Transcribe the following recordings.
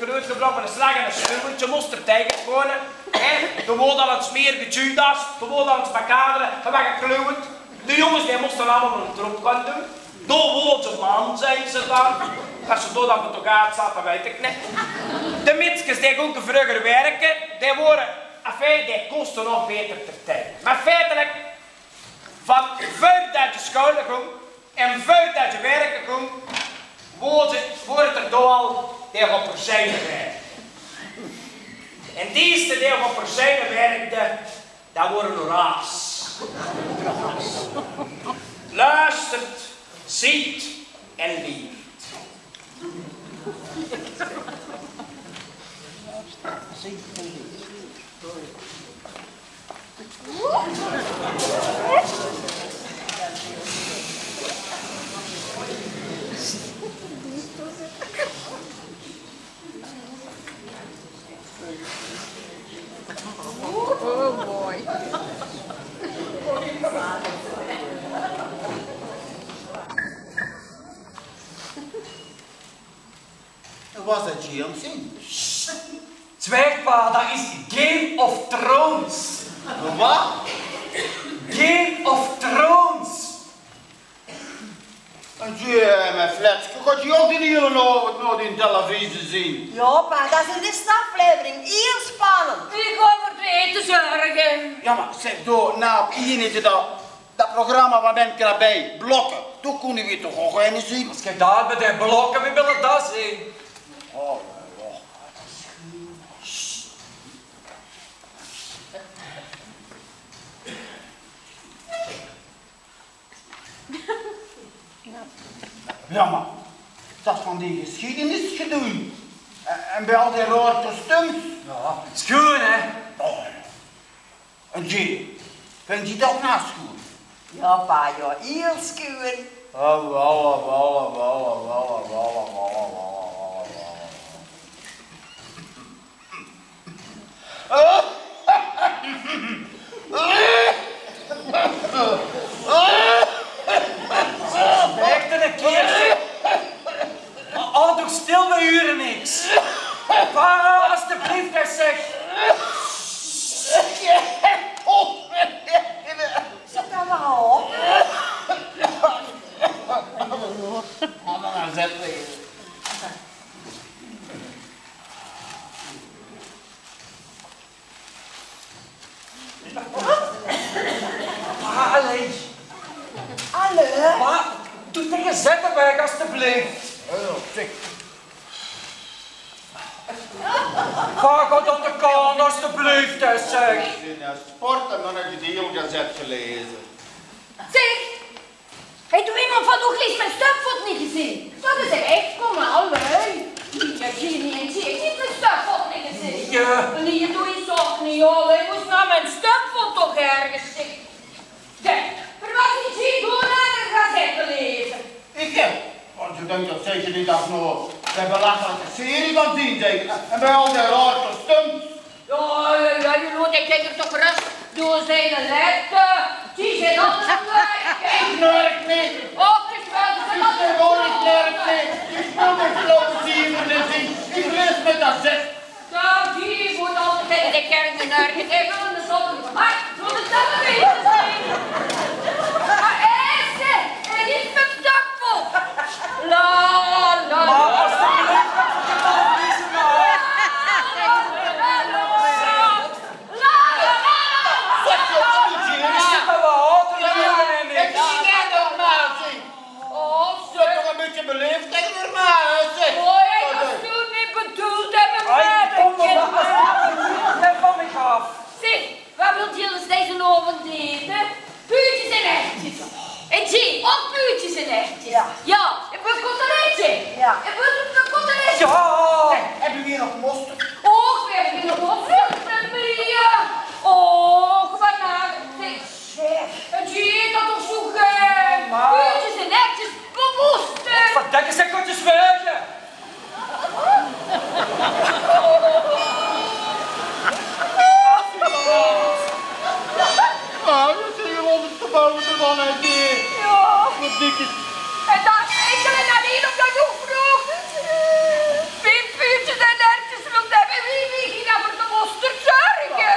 Groot gebracht met een slag en een moest er tegen wonen. Toen woonde al het smerige Judas, toen woonde al het makaderen, toen was gekluwd. De jongens die moesten allemaal een troep gaan doen. Door woont een man, zijn ze dan. Als ze door dat het toch gaat zat, dat weet ik niet. De mitsjes die ook vroeger werken, die worden, enfin, die kosten nog beter ter tijd. Maar zijn werk. En die deze die wat voor zijn werk, dat wordt een raas. Luistert, ziet en leert. Ziet en leert. Oh boy. Was dat GMC? Zwergpa, dat is Game of Thrones. Wat? Game of Thrones. Jee, mijn flatske, gaat je ook die hele avond nog in televisie zien? Ja, pa, dat is in de aflevering. Heel spannend. Ik ga voor het eten zorgen. Ja, maar zeg, door, nou, hier is dat, dat programma van Ben Krabbe, blokken. Toen kunnen we toch ook eens zien? Als je daar bij de blokken, wie willen dat zien? Oh, Ja, maar dat is van die geschiedenis gedaan. En, en bij al die rare kostuums. Ja, schoon hè. Oh. En Jay, vind je dat nou schoon? Ja, pa, ja, heel schoon. Oh, walla, walla, walla, walla, walla, walla, walla, walla, Echt een keer. Al doe stil bij uren niks. Pa, alsjeblieft, hij zegt. Zet dat maar op. Mama, nou zet weer. Pa, allee. Hallo. Pa, doe tegen zetten weg, alsjeblieft. Oh, zeg. Ga goed op de kant. In een sport en dan heb je die heel gazet gelezen. Zeg, heeft u iemand van Oeglis mijn stapvoet niet gezien? Dat is echt, kom maar, lui. Ik heb hier niet eens, ik niet mijn stapvoet niet gezien. Ja. Nee, doe je toch niet, joh. Ik moest naar mijn toch ergens zien. Kijk, er was iets hier door naar de gazette lezen. Ik heb. Want je denkt dat zeker niet dat de belachelijke serie van zien zeker. En bij al die rare kostuums. Ja, ja, ja, je moet ik denk toch rust door zijn letten. Die zijn anders Ik nerk niet. Het is wel Gigi, op buurtjes en echtjes. Ja. Ja, ik wil kotteletje. Ja. Ik wil een kotteletje. Ja. Hebben we hier nog mosterd? Oh, weer hebben hier nog mosterd. Dick. da, daar da naar hier op dat hoek vroeg. Wie puntje de Nerdes wil hebben, wie wie ging over de monster zorgen?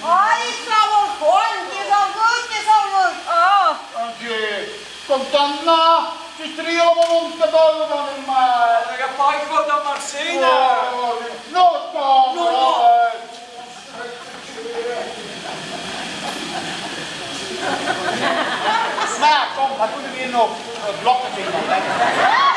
Ah, ik zou wel gewoon, je zou goed, je zou goed. Ah. Oké, kom dan na. Het is drie om ons te bouwen van hem maar. Ja. no a uh, block thing on that.